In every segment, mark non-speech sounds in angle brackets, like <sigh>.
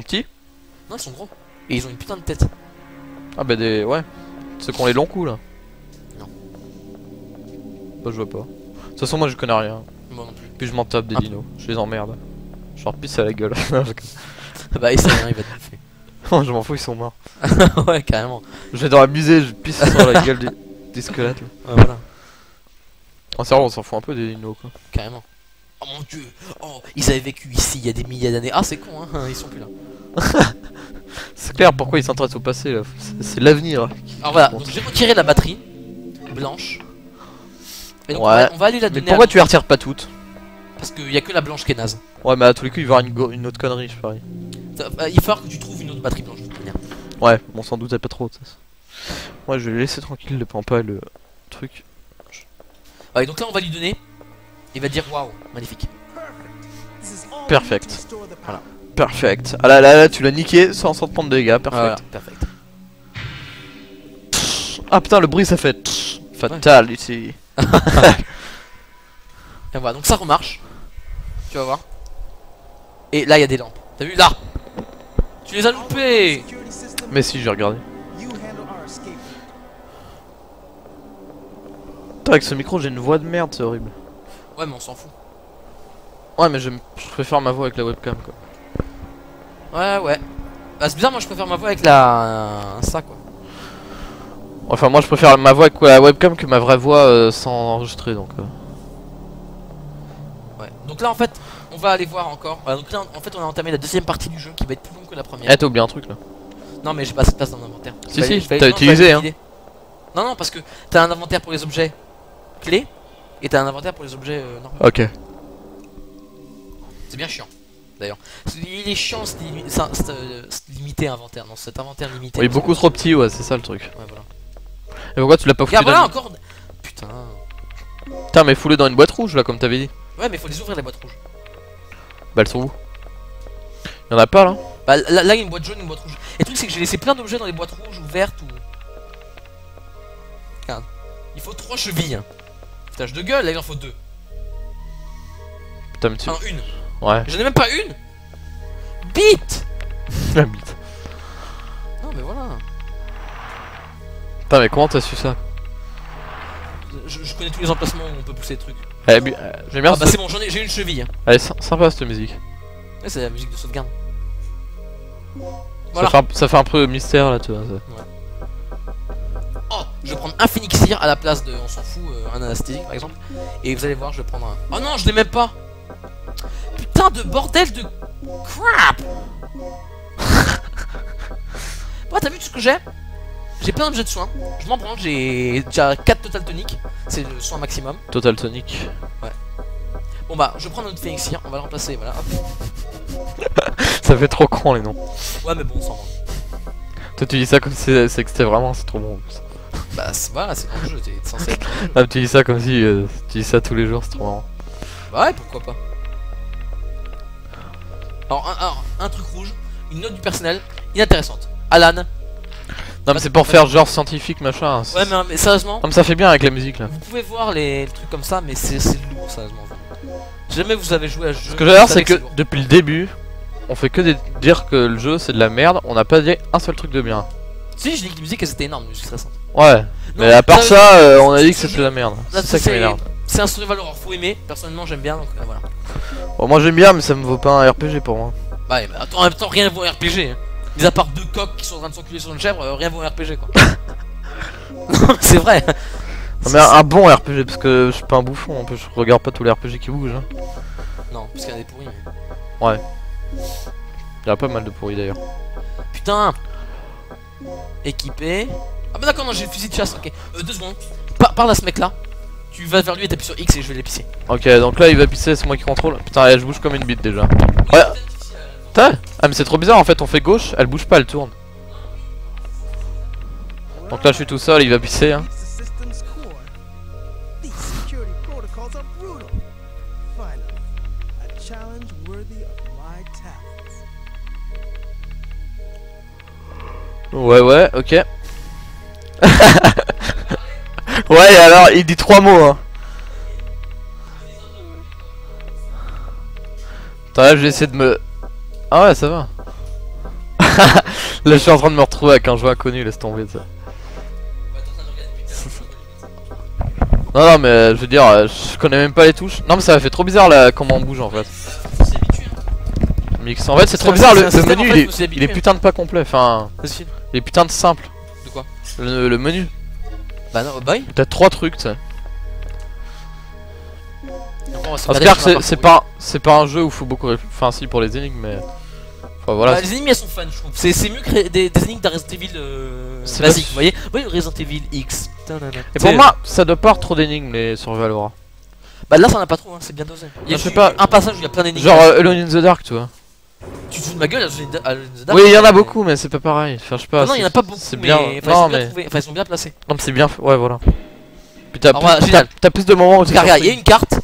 sont petits Non, ils sont gros. Et ils ont une putain de tête. Ah bah des... ouais. Ceux qui ont les longs coups là. Non. Bah je vois pas. De toute façon moi je connais rien. Moi non plus. Puis je m'en tape des Ah. dinos. Je les emmerde. Je leur pisse à la gueule. <laughs> bah, essaye, hein, il va te bouffer. <laughs> Non, je m'en fous, ils sont morts. <laughs> ouais, carrément. Je vais dans la musée, je pisse sur la gueule des, des squelettes là. Ouais, voilà, En sérieux, on s'en fout un peu des dinos quoi. carrément. Oh mon dieu Oh, ils avaient vécu ici il y a des milliers d'années. Ah, c'est con, hein, ils sont plus là. <laughs> C'est clair pourquoi ils s'intéressent au passé là. C'est- l'avenir. Alors voilà, donc j'ai retiré la batterie blanche. Et donc on, Ouais. va, on va aller la Mais donner pourquoi à- tu les retires pas toutes? Parce qu'il y a que la blanche qui est naze. Ouais, mais à tous les coups, il va y avoir une, go- une autre connerie, je parie. Ça- euh, Il va falloir que tu trouves une autre batterie blanche de toute manière. Ouais, bon, sans doute, pas trop. façon. Moi, je vais le laisser tranquille, le pampa le truc. Ouais, donc là on va lui donner. Il va dire waouh, magnifique. Perfect. Voilà. Perfect. Ah là là, là tu l'as niqué sans, sans te prendre de dégâts, perfect. Voilà, perfect. Ah putain, le bruit ça fait. Fatal ici. <laughs> Et voilà, donc ça remarche. Tu vas voir. Et là il y a des lampes. T'as vu là Tu les as loupées Mais si, j'ai regardé. Putain, avec ce micro, j'ai une voix de merde, c'est horrible. Ouais, mais on s'en fout. Ouais, mais je, je préfère ma voix avec la webcam quoi. Ouais, ouais. Bah, c'est bizarre, moi je préfère ma voix avec la. ça quoi. Enfin, moi je préfère ma voix avec la webcam que ma vraie voix euh, sans enregistrer donc. euh. Ouais. Donc là en fait, on va aller voir encore. Voilà, donc là en fait, on a entamé la deuxième partie du jeu qui va être plus longue que la première. Eh, t'as oublié un truc là. Non, mais j'ai pas assez de place dans l'inventaire. Si, si, t'as utilisé, hein. Non, non, parce que t'as un inventaire pour les objets clés et t'as un inventaire pour les objets euh, normaux. Ok. C'est bien chiant, d'ailleurs. Il est chiant ce, limi- ça- ce- ce limité inventaire, non, cet inventaire limité. Il est beaucoup trop petit, ouais, c'est ça le truc. Ouais, voilà. Et pourquoi tu l'as pas foutu voilà dans... encore. Putain. Putain, mais fous-le dans une boîte rouge là, comme t'avais dit. Ouais, mais faut les ouvrir les boîtes rouges. Bah, elles sont où? Y'en a pas là? Bah là, là, il y a une boîte jaune, une boîte rouge. Et le truc, c'est que j'ai laissé plein d'objets dans les boîtes rouges ou vertes ou. Regarde. Il faut trois chevilles. hein. Tâche de gueule, là il en faut deux. Putain, mais tu. Enfin, une. Ouais, J'en ai même pas une Bite la bite. Non, mais voilà. Putain, mais comment t'as su ça? Je, je connais tous les emplacements où on peut pousser des trucs. Eh, bu- euh, J'aime bien Ah bah ce- c'est bon, j'en ai, j'ai une cheville. Elle est sy- sympa cette musique. Ouais, c'est la musique de sauvegarde. Ça, fait un, ça fait un peu mystère là, tu vois. ça. Oh, je vais prendre un Phoenixir à la place de, on s'en fout, euh, un anesthésique par exemple. Et vous allez voir, je vais prendre un. Oh non, je l'ai même pas Putain de bordel de crap Ouais, t'as vu tout ce que j'ai? J'ai plein d'objets de soins. Je m'en branle, j'ai déjà 4 total toniques. C'est le soin maximum. Total Tonic. Bon bah, je prends notre Phoenixir, on va le remplacer, voilà. hop. <laughs> Ça fait trop con les noms. Ouais, mais bon, on s'en branle. Toi, tu dis ça comme si c'est que c'était vraiment, c'est trop bon. Bah, c'est- voilà, c'est dans le jeu, t'es censé <laughs> être. Ah, tu dis ça comme si euh, tu dis ça tous les jours, c'est trop marrant. Bah ouais, pourquoi pas. Alors un, alors, un truc rouge, une note du personnel inintéressante. Alan. Non, mais c'est pour faire genre scientifique machin. Ouais, mais, mais sérieusement, Comme ça fait bien avec la musique là. vous pouvez voir les, les trucs comme ça, mais c'est lourd, sérieusement. Jamais vous avez joué à ce jeu, Ce que j'adore, c'est que depuis le début, on fait que dire que le jeu c'est de la merde, on n'a pas dit un seul truc de bien. Si, je dis que elles étaient énormes, les musiques stressantes. Ouais, Non, mais à part ça, euh, on a dit que c'était de la merde. là, C'est ça qui c'est m'énerve. c'est un survival horror, faut aimer. Personnellement, j'aime bien, donc euh, voilà. Bon, moi j'aime bien, mais ça me vaut pas un RPG pour moi. Bah, ouais, mais attends, en même temps, rien vaut un RPG. Hein. Mis à part deux coqs qui sont en train de s'enculer sur une chèvre, euh, rien vaut un RPG quoi. <laughs> non, c'est vrai. Non, mais un, un bon RPG, parce que je suis pas un bouffon, en plus, je regarde pas tous les RPG qui bougent. Hein. Non, parce qu'il y en a des pourris. mais- Il y a pas mal de pourris d'ailleurs. Putain Équipé. Ah bah d'accord, non, j'ai le fusil de chasse, ok. Euh, deux secondes. Par- parle à ce mec là. Tu vas vers lui et t'appuies sur X et je vais l'épicer. Ok, donc là il va pisser, c'est moi qui contrôle. Putain, je bouge comme une bite déjà. Ouais. Putain Ah, mais c'est trop bizarre en fait, on fait gauche, elle bouge pas, elle tourne. Donc là je suis tout seul, il va pisser. Hein. Ouais, ouais, ok. <laughs> ouais, et alors il dit trois mots. Hein. Attends, là je vais essayer de me. Ah ouais, ça va. <laughs> Là, je suis en train de me retrouver avec un jeu inconnu, laisse tomber ça. Bah. <laughs> Non, non, mais je veux dire, euh, je connais même pas les touches. Non, mais ça fait trop bizarre là, comment on bouge en fait. Hein. Mix. En fait, c'est trop bizarre, le, menu en fait, il est, habituer. il est putain de pas complet. Enfin, il est putain de simple. De quoi? Le, le menu. Bah non, bah oui. T'as trois trucs, tu sais. C'est pas, c'est pas un jeu où faut beaucoup réfléchir. Enfin, si, pour les énigmes, mais. Enfin, voilà. Bah, les ennemis elles sont fun, je trouve. C'est mieux que des, des énigmes d'un Resident Evil euh, basique, vous voyez Oui, Resident Evil X. Et pour moi, ça doit pas avoir trop d'énigmes, les Survival. Bah là, ça en a pas trop, hein, c'est bien dosé. Il y a Je sais pas. un passage où il y a plein d'énigmes. Genre euh, Alone in the Dark, tu vois. Tu te fous de ma gueule à Oui, il y en a beaucoup, mais c'est pas pareil. Enfin, je sais pas. Ah non, il y en a pas beaucoup, C'est bien. enfin, ils sont Non, bien mais. Enfin, ils sont bien placés. Non, mais c'est bien. Ouais, voilà. Puis t'as plus, de moments où t'es Regarde, il y a une carte,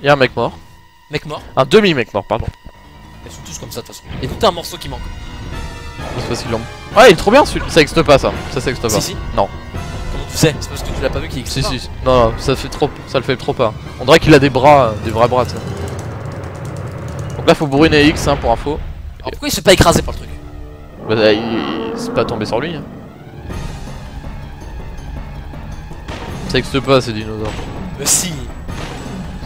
Il y a un mec mort. mec mort. Un demi-mec mort, pardon. Ils sont tous comme ça de toute façon. Et tout un morceau qui manque. C'est parce qu'ils l'ont. Ouais, il est trop bien celui Ça existe pas ça. Ça, ça existe pas. Si, si. Non. Comment tu sais? C'est parce que tu l'as pas vu qu'il existe. Si, pas. si. si. Non, non, ça fait trop. Ça le fait trop pas. On dirait qu'il a des bras, euh, des vrais bras, tu. Donc là, faut brûler X hein, pour info. Alors pourquoi il se fait pas écraser par le truc Bah, euh, il, il- c'est pas tombé sur lui. hein. Ça existe pas ces dinosaures. Euh, si.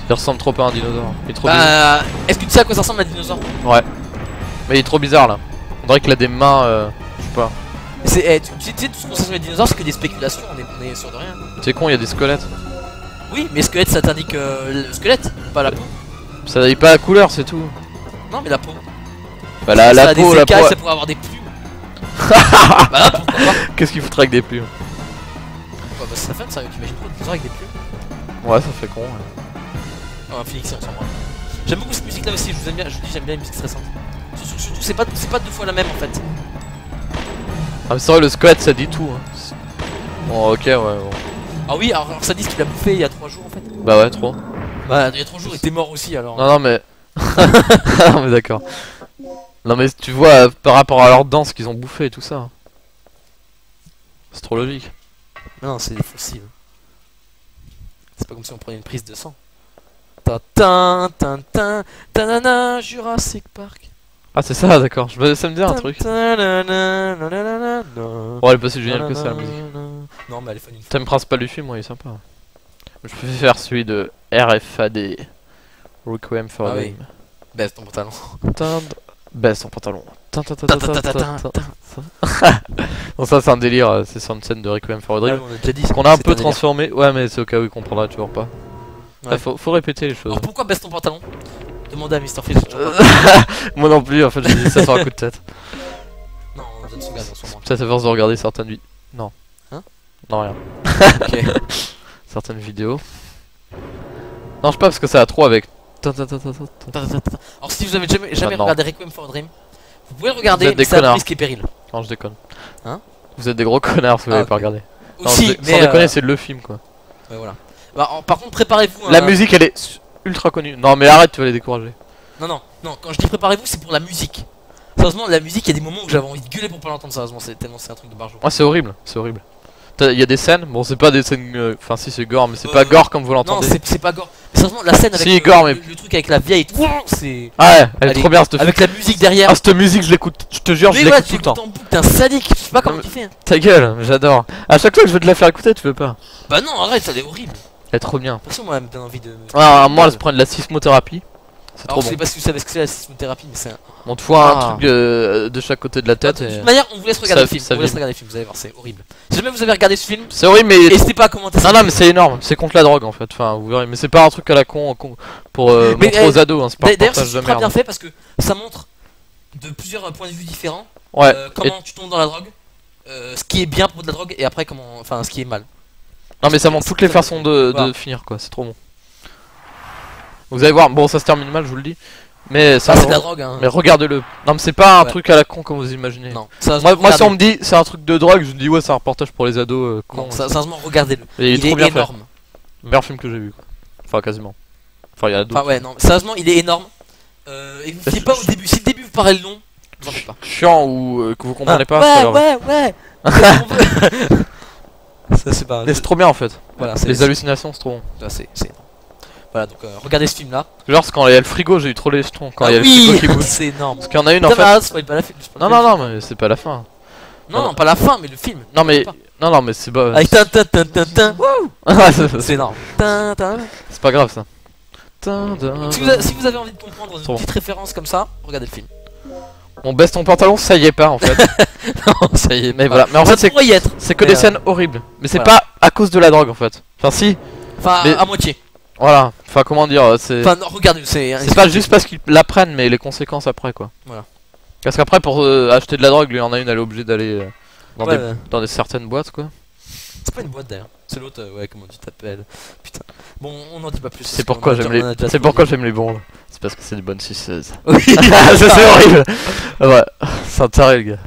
Il ressemble trop à un dinosaure. Il est trop bizarre. Bah, est-ce que tu sais à quoi ça ressemble un dinosaure Mais il est trop bizarre là. On dirait qu'il a des mains. Euh... Je sais pas. C'est, eh, tu, tu sais, tout ce qu'on sait sur les dinosaures, c'est que des spéculations, on est, on est sûr de rien. C'est con, il y a des squelettes. Oui, mais squelette, ça t'indique euh, le squelette, pas la peau. Ça dit pas la couleur, c'est tout. Non, mais la peau. Bah, la, ça la a peau, la peau. ça pourrait avoir des plumes. <laughs> bah, là, pourquoi pas Qu'est-ce qu'il foutrait avec des plumes Bah, bah, c'est fun, sérieux, t'imagines trop de avec des plumes Ouais, ça fait con. ouais. Oh, un Phoenix, on s'en branle. J'aime beaucoup cette musique là aussi, je vous aime bien, je vous dis, j'aime bien les musiques stressantes. Surtout, surtout, c'est pas, c'est pas deux fois la même en fait. Ah, mais c'est vrai, le squelette ça dit tout. Hein. C'est- Bon, ok, ouais. Bon. Ah oui, alors, alors ça dit que tu l'as bouffé il y a 3 jours en fait. Bah, ouais, trop. Bah, il y a 3 jours, il était mort aussi alors. Non, non, mais. Non, mais d'accord. Non, mais tu vois, euh, par rapport à leur danse qu'ils ont bouffé et tout ça. C'est trop logique. Non, c'est des fossiles. C'est pas comme si on prenait une prise de sang. Tintin, tintin, tanana, Jurassic Park. Ah, c'est ça, d'accord. Je me- Ça me dit un truc. Bon, elle est pas si géniale que ça, la musique. Non, mais elle est fun thème principal du film, ouais, il est sympa. Je préfère celui de RFAD. Requiem for a Ah oui. Dream. Baisse ton pantalon. Baisse ton pantalon. Non, <laughs> ça, c'est un délire. euh, C'est sur une scène de Requiem for a Dream. on a déjà dit. Qu'on a un peu transformé. Ouais, mais c'est au cas où il comprendra toujours pas. Ouais. Ah, faut, faut répéter les choses. Alors pourquoi baisse ton pantalon? Demandez à Mr. Fish. <laughs> Moi non plus, en fait, j'ai dit ça sur un coup de tête. <laughs> Non, on donne son gaz en ce moment. Peut-être à force de regarder certaines vidéos. Non. Hein? Non, rien. Ok. Certaines vidéos. Non, je sais pas parce que ça a trop avec. Alors si vous avez jamais, jamais Maintenant. regardé Requiem for a Dream, vous pouvez regarder, c'est risque et péril. Non, je déconne. Hein? Vous êtes des gros connards si vous Ah, l'avez ok. pas regardé. Non, Aussi, je- mais sans déconner, euh, c'est le film quoi. ouais, voilà. Bah, en- par contre, préparez-vous. La musique, elle est ultra connue. Non, mais arrête, tu vas les décourager. Non, non, non. Quand je dis préparez-vous, c'est pour la musique. Sérieusement, la musique, il y a des moments où j'avais envie de gueuler pour pas l'entendre. Sérieusement, c'est tellement c'est un truc de barjot. Ouais, c'est horrible, c'est horrible. Il y a des scènes, bon, c'est pas des scènes. euh, Enfin, si, c'est gore, mais c'est Euh, pas gore comme vous Non, l'entendez. c'est c'est pas gore. Mais Sérieusement, la scène avec Si, le, gore, mais- le- truc avec la vieille, c'est Ah ouais, elle est trop bien cette avec la musique derrière. Ah, cette musique, je l'écoute, je te jure, je mais ouais, l'écoute tu tout le temps. t'es un sadique. Je sais pas comment Non, tu fais. hein. Ta gueule, j'adore. À chaque fois que je veux te la faire écouter, tu veux pas. Bah non, arrête, elle est horrible. Elle est trop bien. Perso, moi, elle me donne envie de. Ah, moi, elle se prend de la sismothérapie. C'est Alors, je sais pas si vous savez ce que c'est la sismothérapie, mais c'est un. On te fout un Ah. truc euh, de chaque côté de la tête de et. toute manière, on vous laisse regarder ça- le film. on vous laisse regarder le film, vous allez voir, c'est horrible. Si jamais vous avez regardé ce film, C'est horrible, mais. n'hésitez pas à commenter ça. Non, non, mais c'est énorme. C'est contre la drogue en fait. Enfin, vous verrez. Mais c'est pas un truc à la con, con- pour euh, Mais, montrer euh, aux ados. Hein. C'est pas D'ailleurs, c'est super bien merde. fait parce que ça montre de plusieurs points de vue différents Ouais. euh, et- comment tu tombes dans la drogue, euh, ce qui est bien pour de la drogue et après comment, enfin, ce qui est mal. Non, mais ça montre toutes les façons de, finir quoi. C'est trop bon. Vous allez voir. Bon, ça se termine mal, je vous le dis. Mais ça. Ça, c'est de la drogue, hein. Mais regardez-le. Non, mais c'est pas un Ouais. truc à la con comme vous imaginez. Non, ça, Moi, moi, si on me dit c'est un truc de drogue, je me dis ouais, c'est un reportage pour les ados. Euh, non, cons. ça- sérieusement, regardez-le. Et il est Il, trop bien fait. énorme. Meilleur film que j'ai vu. Quoi. Enfin, quasiment. Enfin, il y a d'autres. Enfin, ouais, non, sérieusement, il est énorme. Euh, et vous fiez pas au début. Si le début vous paraît long, vous en pas. Chiant ou euh, que vous comprenez Ah, pas. ouais, ouais, ouais. <laughs> ça, c'est pas. Mais c'est trop bien en fait. Voilà, Les hallucinations, c'est trop bon. c'est-. Voilà, donc euh, regardez ce film là. Quand il y a le frigo, j'ai eu trop les jetons. Quand Ah il y a le oui, frigo qui bouge. <laughs> c'est énorme. Parce qu'il y en a une en fait. mais, ah, spoil pas la fi- spoil Non, pas non, non, mais c'est pas la fin. Non, non, pas la fin, mais le film. Non, mais. Non, non, mais c'est pas. Avec tin tin tin tin tin. <laughs> Wouh c'est énorme. C'est pas grave ça. Si vous, a- si vous avez envie de comprendre une petite référence comme ça, regardez le film. On baisse ton pantalon, ça y est pas en fait. <laughs> non, ça y est. Mais voilà. Mais en fait, c'est c'est que Mais, des euh, scènes horribles. Mais c'est voilà. pas à cause de la drogue en fait. Enfin, si. Enfin, Mais- à moitié. Voilà. Enfin, comment dire, c'est. Enfin, non, regardez, c'est. C'est pas juste parce qu'ils l'apprennent, mais les conséquences après quoi. Voilà. Parce qu'après, pour euh, acheter de la drogue, lui en a une, elle est obligée d'aller euh, dans, Ouais, des, ouais. dans des certaines boîtes quoi. C'est pas une boîte d'ailleurs. C'est l'autre, euh, ouais, comment tu t'appelles. Putain. Bon, on n'en dit pas plus. C'est pourquoi j'aime les. C'est pourquoi j'aime les bons. C'est parce que c'est des bonnes suceuses. Oui. <laughs> ça c'est horrible. Ouais, c'est un taré le gars.